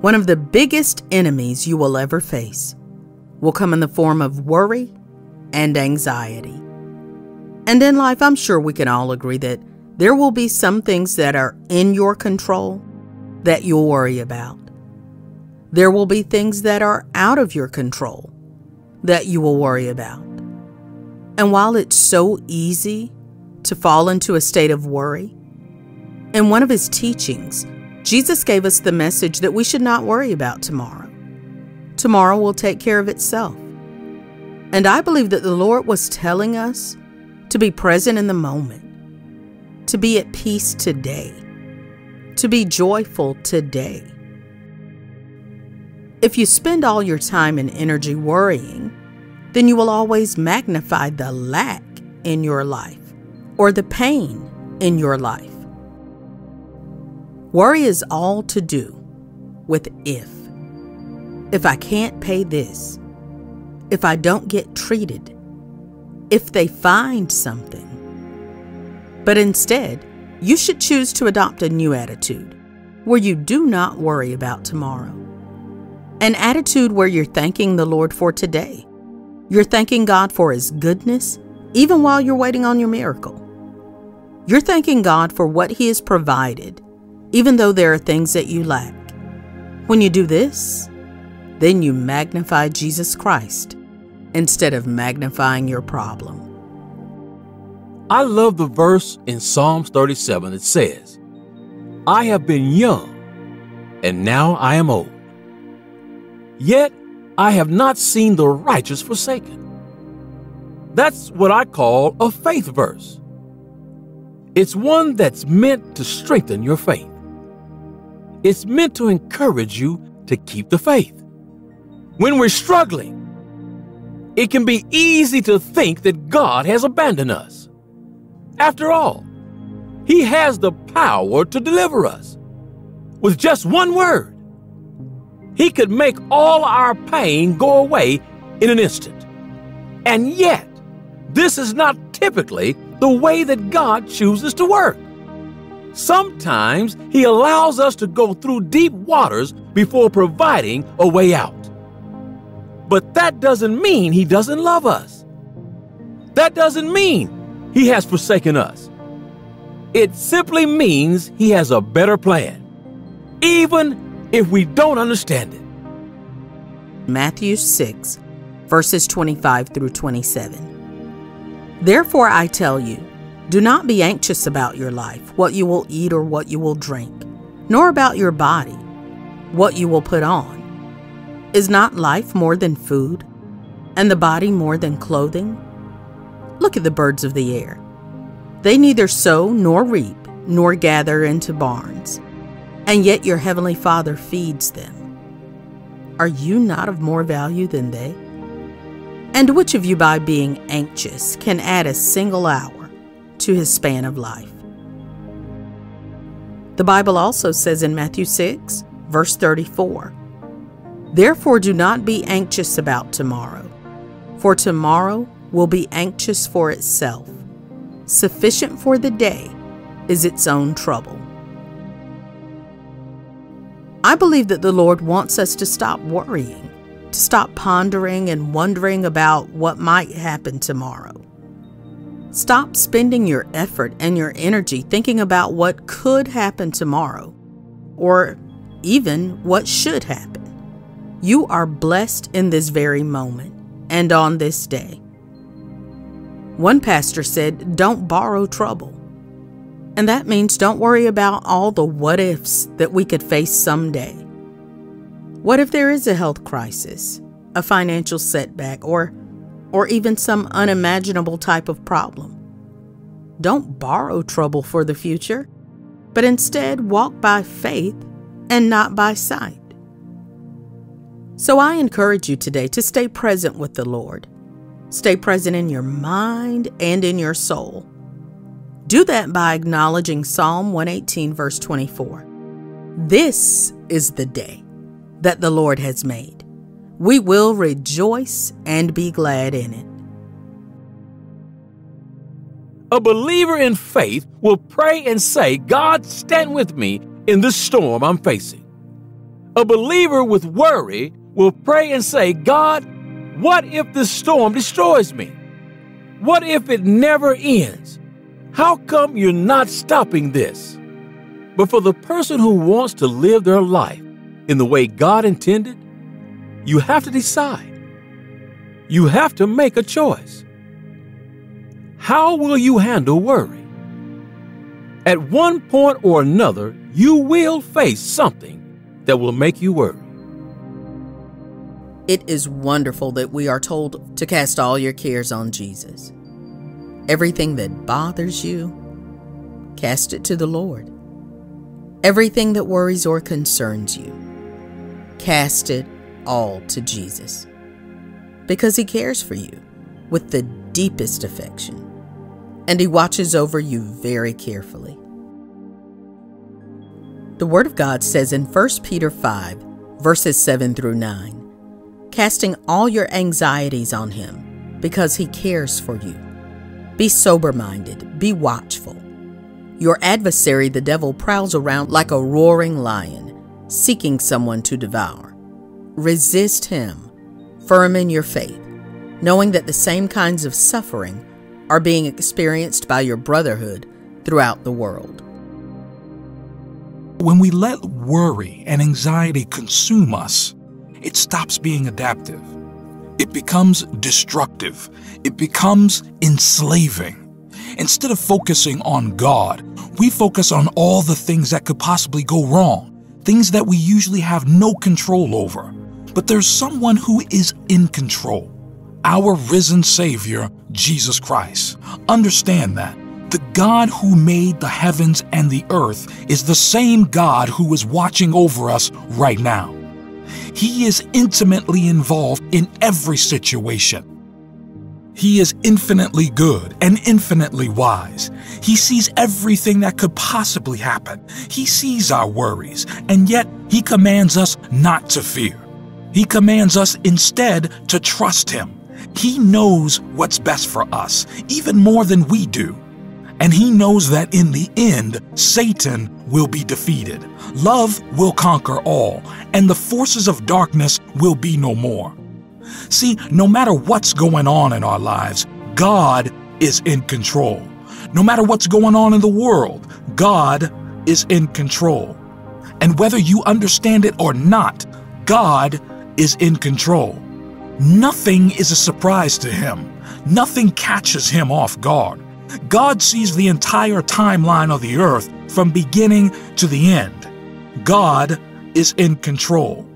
One of the biggest enemies you will ever face will come in the form of worry and anxiety. And in life, I'm sure we can all agree that there will be some things that are in your control that you'll worry about. There will be things that are out of your control that you will worry about. And while it's so easy to fall into a state of worry, in one of his teachings, Jesus gave us the message that we should not worry about tomorrow. Tomorrow will take care of itself. And I believe that the Lord was telling us to be present in the moment, to be at peace today, to be joyful today. If you spend all your time and energy worrying, then you will always magnify the lack in your life or the pain in your life. Worry is all to do with if. If I can't pay this, if I don't get treated, if they find something. But instead, you should choose to adopt a new attitude where you do not worry about tomorrow. An attitude where you're thanking the Lord for today. You're thanking God for His goodness, even while you're waiting on your miracle. You're thanking God for what He has provided even though there are things that you lack. When you do this, then you magnify Jesus Christ instead of magnifying your problem. I love the verse in Psalms 37 that says, I have been young, and now I am old. Yet I have not seen the righteous forsaken. That's what I call a faith verse. It's one that's meant to strengthen your faith. It's meant to encourage you to keep the faith. When we're struggling, it can be easy to think that God has abandoned us. After all, He has the power to deliver us. With just one word, He could make all our pain go away in an instant. And yet, this is not typically the way that God chooses to work. Sometimes He allows us to go through deep waters before providing a way out. But that doesn't mean He doesn't love us. That doesn't mean He has forsaken us. It simply means He has a better plan, even if we don't understand it. Matthew 6, verses 25 through 27. Therefore I tell you, do not be anxious about your life, what you will eat or what you will drink, nor about your body, what you will put on. Is not life more than food, and the body more than clothing? Look at the birds of the air. They neither sow nor reap, nor gather into barns, and yet your heavenly Father feeds them. Are you not of more value than they? And which of you, by being anxious, can add a single hour? To his span of life. The Bible also says in Matthew 6, verse 34 Therefore, do not be anxious about tomorrow, for tomorrow will be anxious for itself. Sufficient for the day is its own trouble. I believe that the Lord wants us to stop worrying, to stop pondering and wondering about what might happen tomorrow. Stop spending your effort and your energy thinking about what could happen tomorrow or even what should happen. You are blessed in this very moment and on this day. One pastor said, Don't borrow trouble. And that means don't worry about all the what ifs that we could face someday. What if there is a health crisis, a financial setback, or or even some unimaginable type of problem. Don't borrow trouble for the future, but instead walk by faith and not by sight. So I encourage you today to stay present with the Lord. Stay present in your mind and in your soul. Do that by acknowledging Psalm 118, verse 24. This is the day that the Lord has made we will rejoice and be glad in it. A believer in faith will pray and say, God, stand with me in this storm I'm facing. A believer with worry will pray and say, God, what if this storm destroys me? What if it never ends? How come you're not stopping this? But for the person who wants to live their life in the way God intended, you have to decide. You have to make a choice. How will you handle worry? At one point or another, you will face something that will make you worry. It is wonderful that we are told to cast all your cares on Jesus. Everything that bothers you, cast it to the Lord. Everything that worries or concerns you, cast it all to Jesus. Because He cares for you with the deepest affection, and He watches over you very carefully. The Word of God says in 1 Peter 5, verses 7 through 9, casting all your anxieties on Him because He cares for you. Be sober minded, be watchful. Your adversary, the devil, prowls around like a roaring lion, seeking someone to devour. Resist him, firm in your faith, knowing that the same kinds of suffering are being experienced by your brotherhood throughout the world. When we let worry and anxiety consume us, it stops being adaptive. It becomes destructive. It becomes enslaving. Instead of focusing on God, we focus on all the things that could possibly go wrong, things that we usually have no control over. But there's someone who is in control our risen Savior, Jesus Christ. Understand that. The God who made the heavens and the earth is the same God who is watching over us right now. He is intimately involved in every situation. He is infinitely good and infinitely wise. He sees everything that could possibly happen. He sees our worries, and yet He commands us not to fear. He commands us instead to trust Him. He knows what's best for us, even more than we do. And he knows that in the end, Satan will be defeated. Love will conquer all, and the forces of darkness will be no more. See, no matter what's going on in our lives, God is in control. No matter what's going on in the world, God is in control. And whether you understand it or not, God is in control. Nothing is a surprise to him. Nothing catches him off guard. God sees the entire timeline of the earth from beginning to the end. God is in control.